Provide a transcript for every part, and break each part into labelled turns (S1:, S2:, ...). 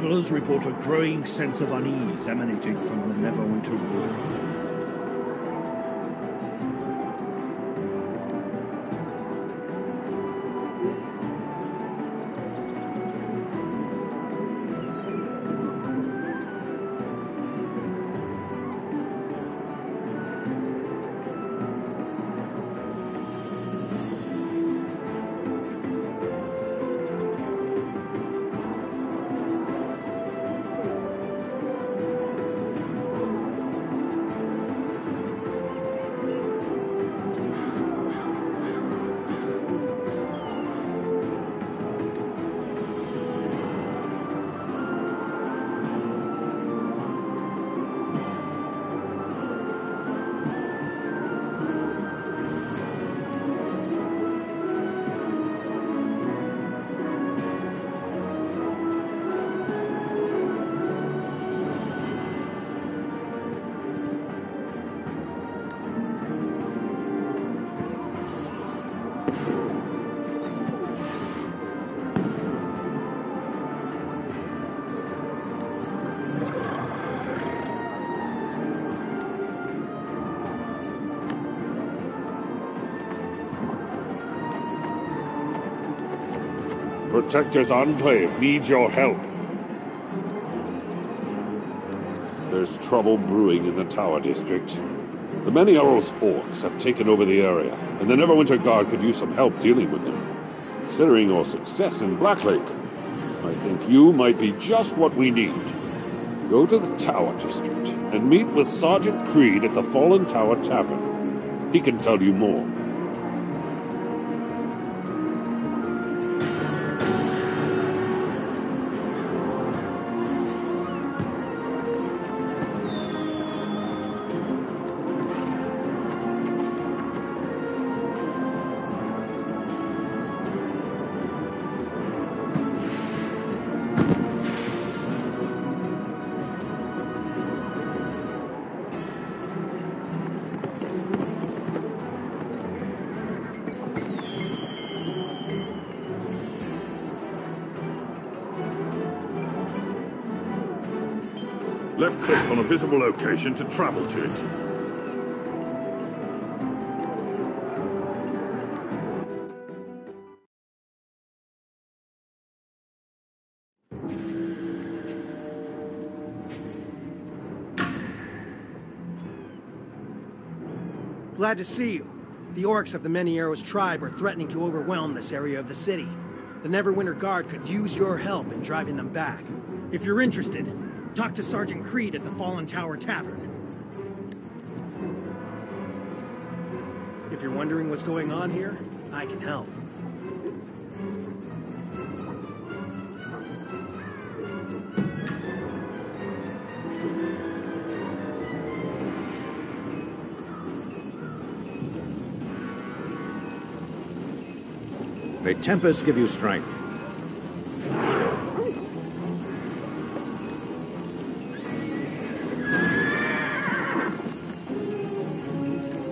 S1: travelers report a growing sense of unease emanating from the Neverwinter Wood.
S2: Protector's Enclave needs your help. There's trouble brewing in the Tower District. The Many Arrows orcs have taken over the area, and the Neverwinter Guard could use some help dealing with them. Considering your success in Blacklake, I think you might be just what we need. Go to the Tower District and meet with Sergeant Creed at the Fallen Tower Tavern. He can tell you more.
S3: Left click on a visible location to travel to it.
S4: Glad to see you. The orcs of the Many Arrows tribe are threatening to overwhelm this area of the city. The Neverwinter Guard could use your help in driving them back. If you're interested, talk to Sergeant Creed at the Fallen Tower Tavern. If you're wondering what's going on here, I can help.
S5: May Tempus give you strength.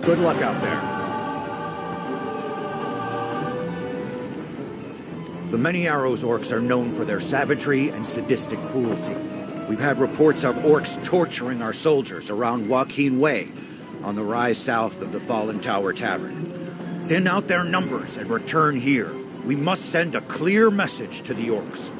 S5: Good luck out there. The Many Arrows orcs are known for their savagery and sadistic cruelty. We've had reports of orcs torturing our soldiers around Waukeen Way on the rise south of the Fallen Tower Tavern. Thin out their numbers and return here. We must send a clear message to the orcs.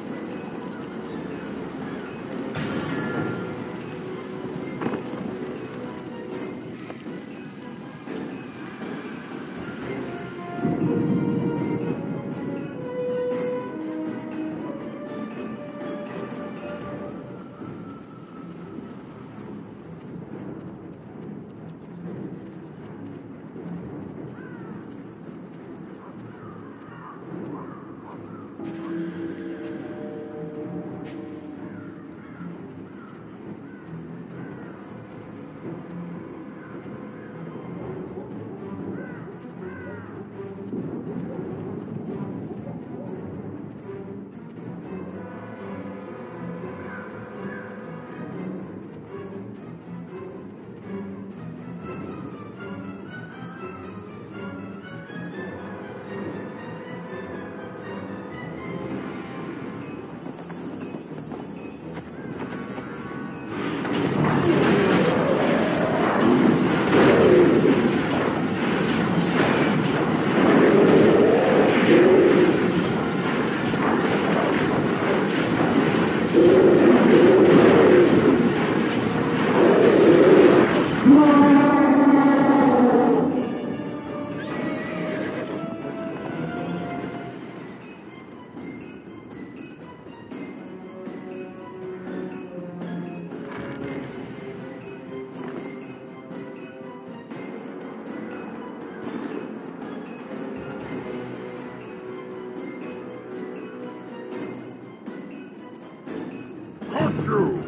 S2: Through!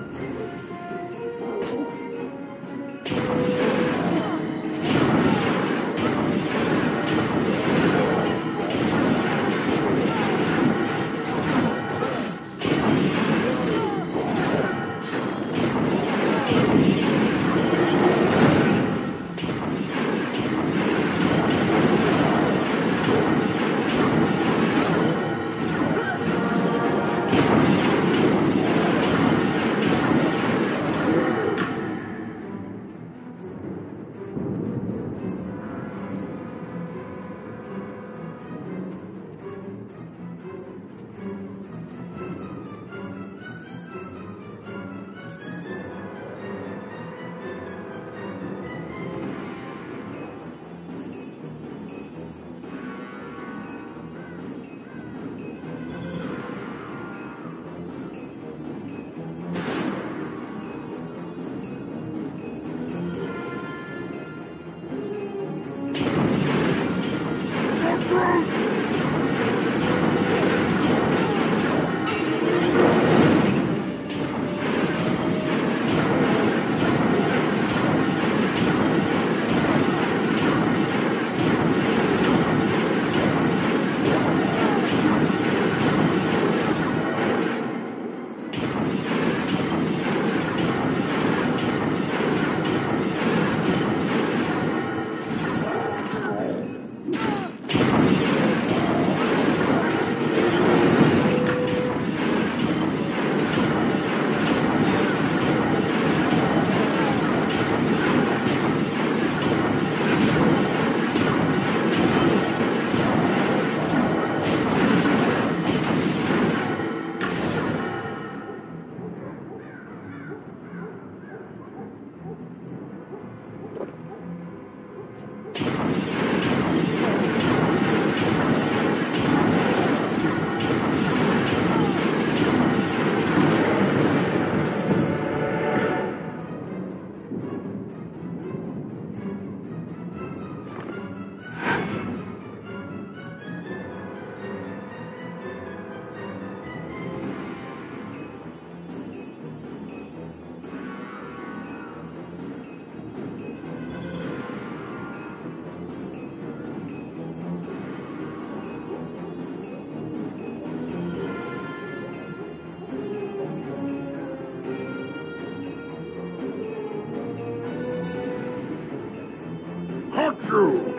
S2: Through!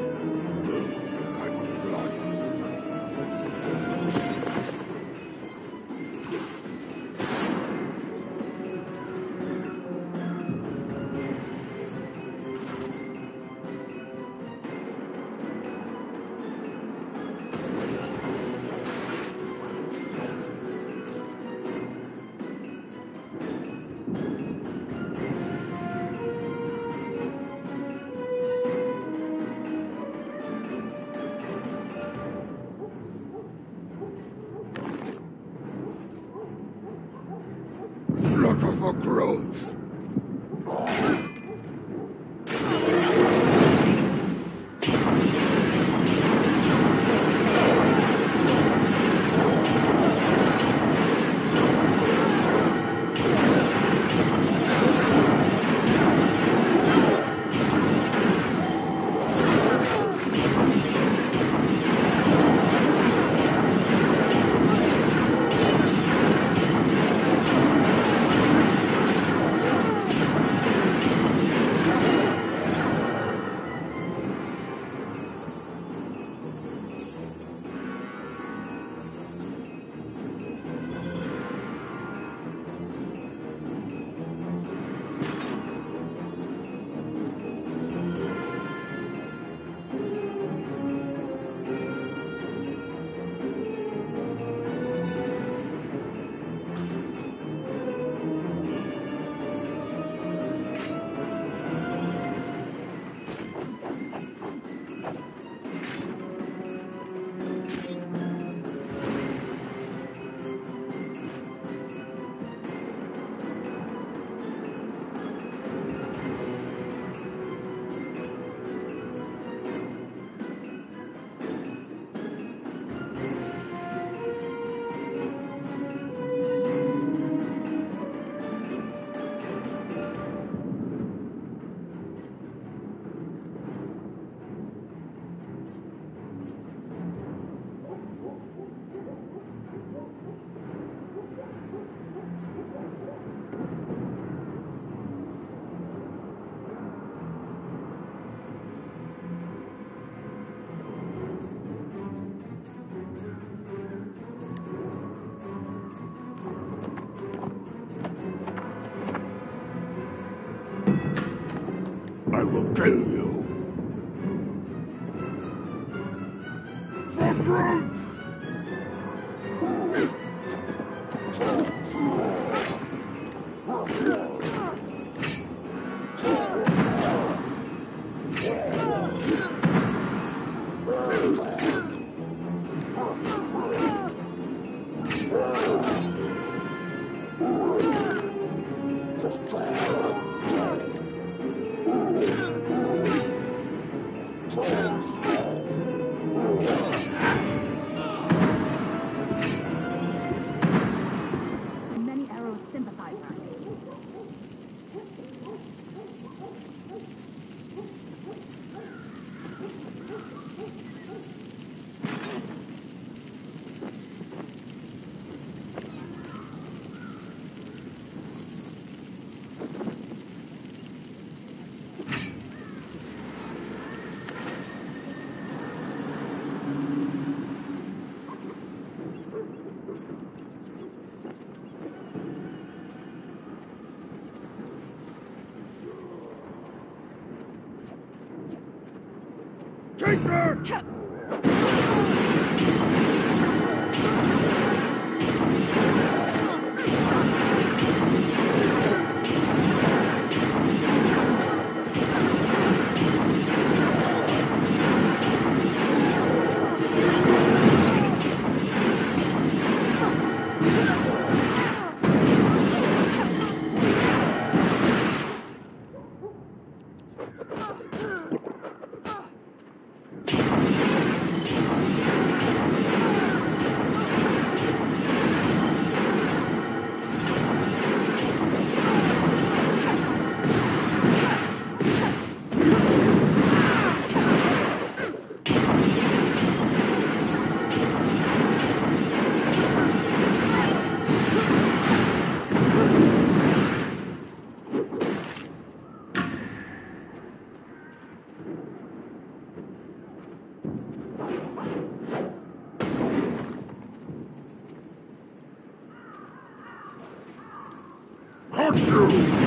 S2: Slaughter for crows.
S3: Take that! Got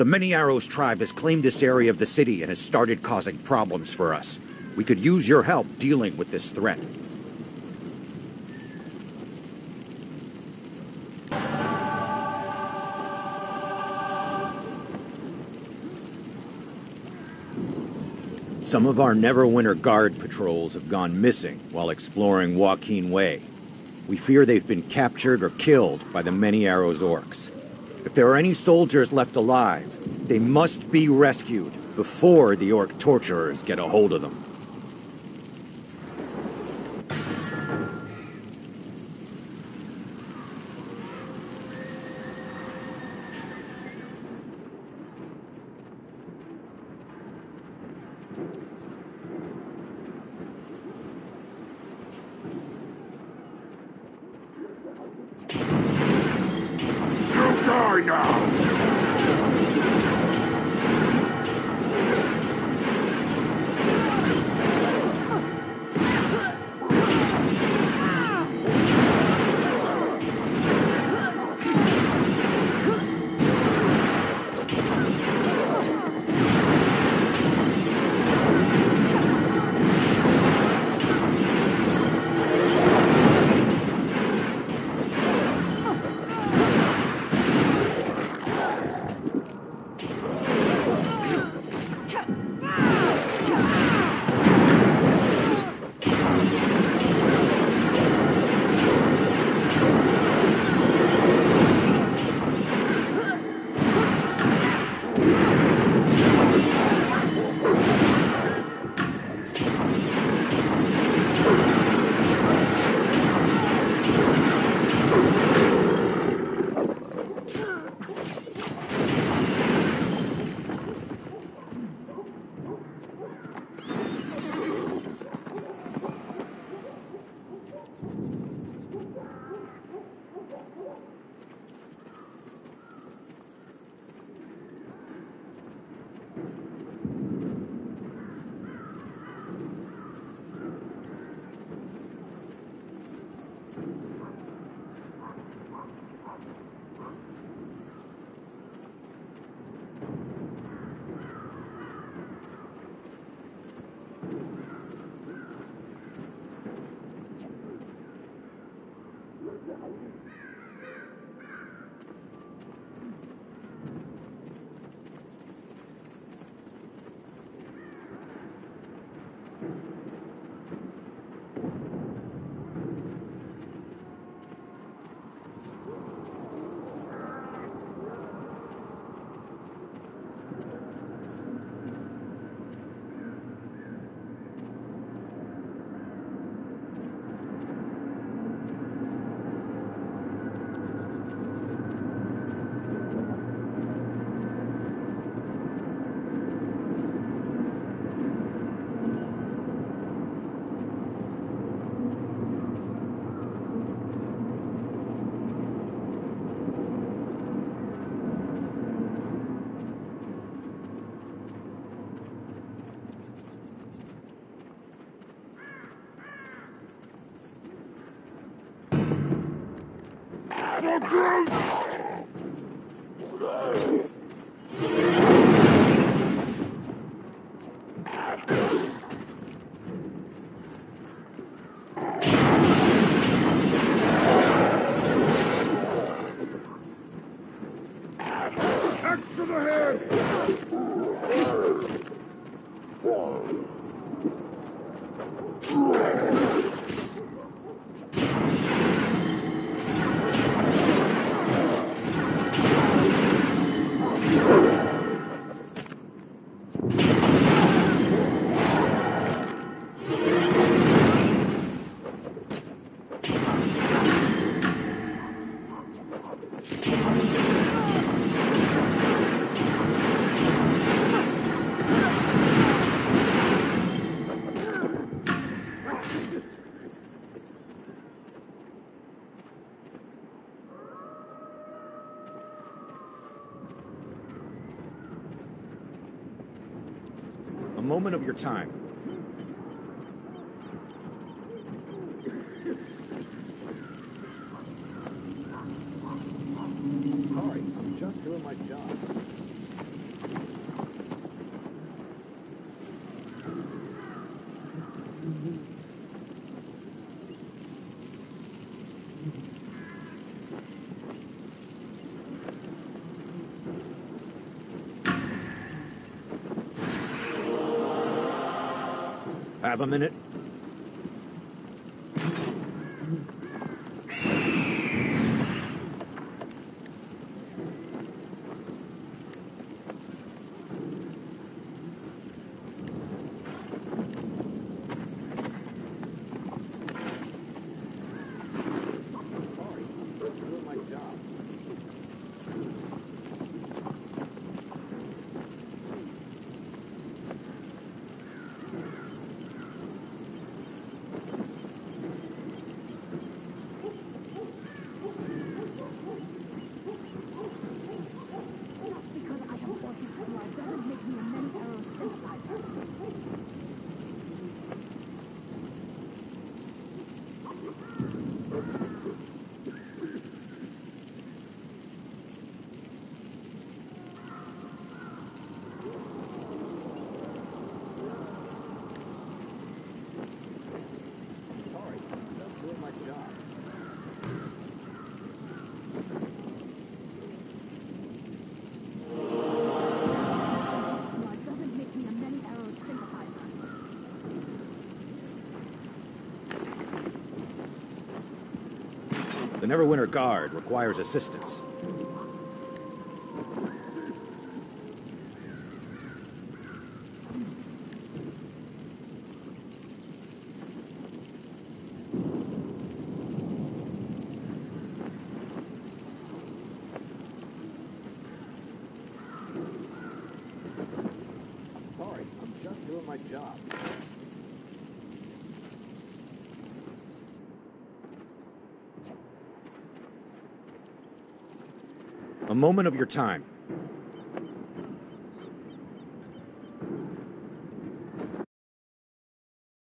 S5: The Many Arrows tribe has claimed this area of the city and has started causing problems for us. We could use your help dealing with this threat. Some of our Neverwinter Guard patrols have gone missing while exploring Waukeen Way. We fear they've been captured or killed by the Many Arrows orcs. If there are any soldiers left alive, they must be rescued before the orc torturers get a hold of them.
S3: Axe
S5: of your time.
S6: Have a minute? The Neverwinter Guard requires assistance. moment of your time.